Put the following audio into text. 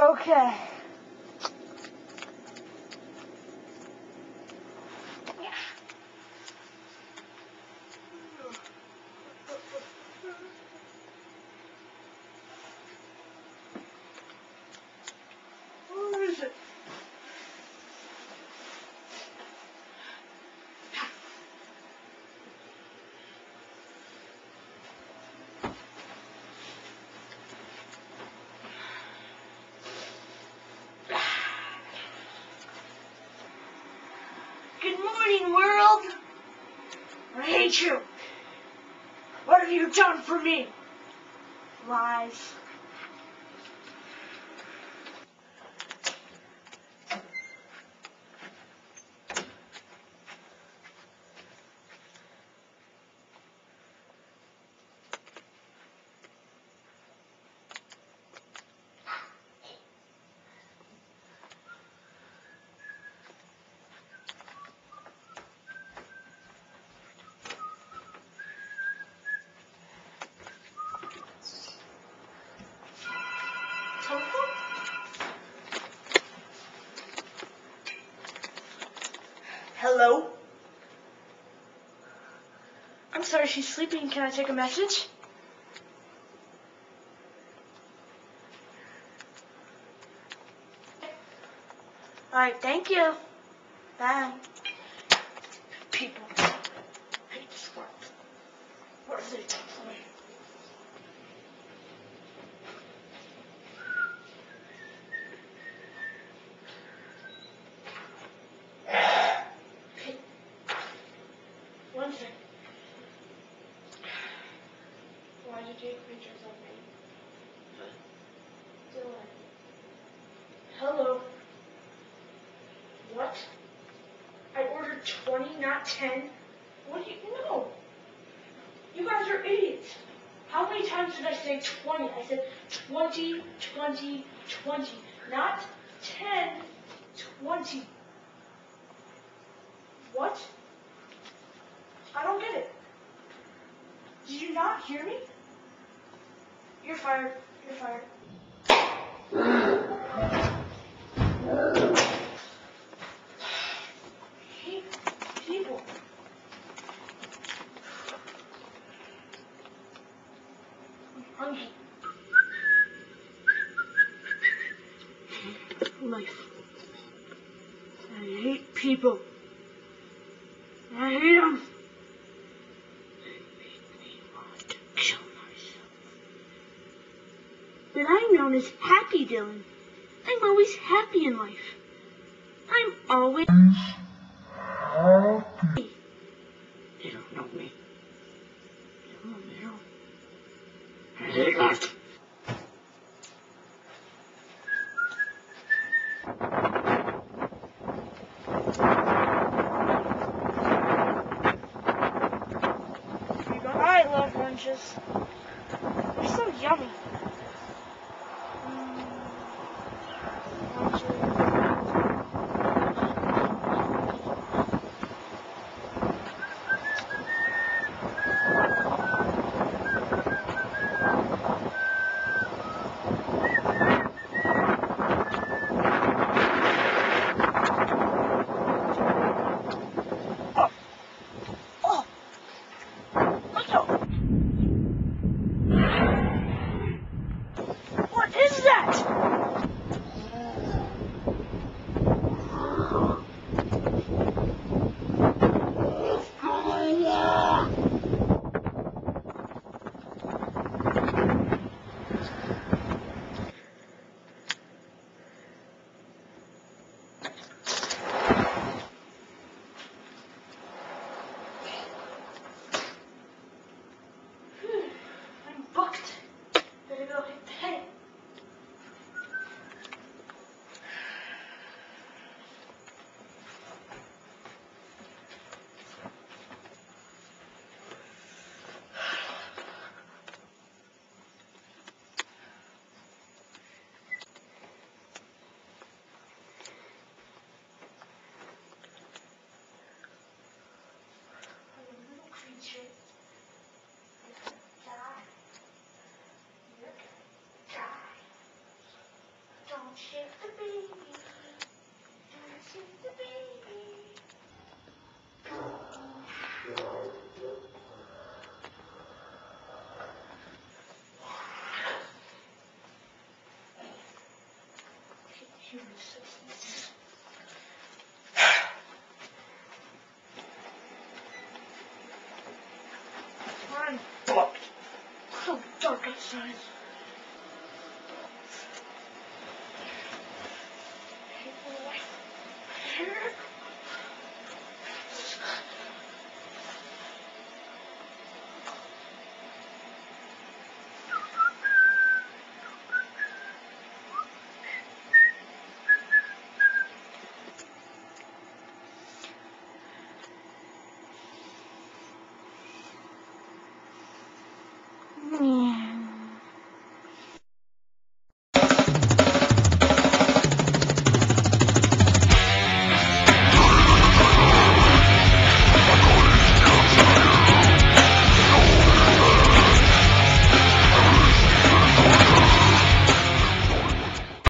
Okay. What have you done for me? Lies. Hello? I'm sorry, she's sleeping. Can I take a message? Alright, thank you. Bye. People. hate this world. What are they doing? Hey. One second. Why did you take pictures of me? Dylan. Hello. What? I ordered 20, not 10. What do you know? You guys are idiots. How many times did I say 20? I said 20, 20, 20. Not 10, 20. What? I don't get it. Did you not hear me? You're fired. You're fired. Life. I hate people. I hate them. They make me want to kill myself. But I'm known as Happy Dylan. I'm always happy in life. I'm always happy. They don't know me. They don't know me. I hate life. Here you go. I love lunches. They're so yummy. 嘿。Substance. Run. So dark outside.